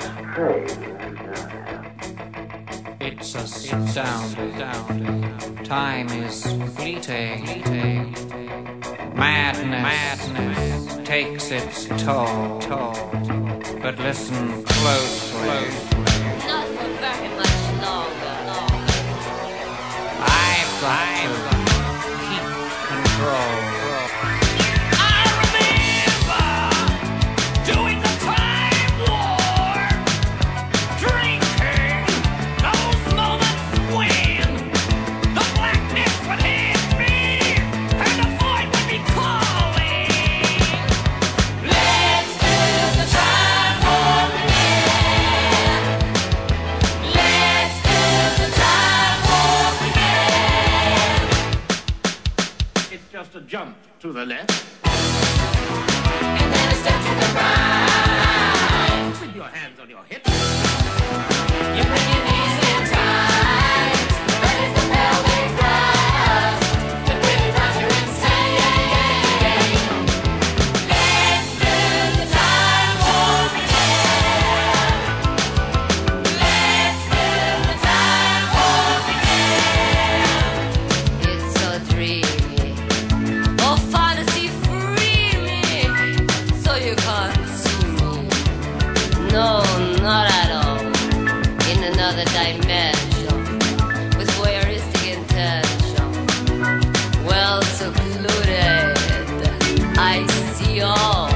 strange. It's astounding. Time is fleeting. Madness, Madness takes its toll. But listen closely. Not for very much longer. I've got to jump to the left. And then a step to the right. With your hands on your hips. another dimension with voyeuristic intention. Well secluded, I see all.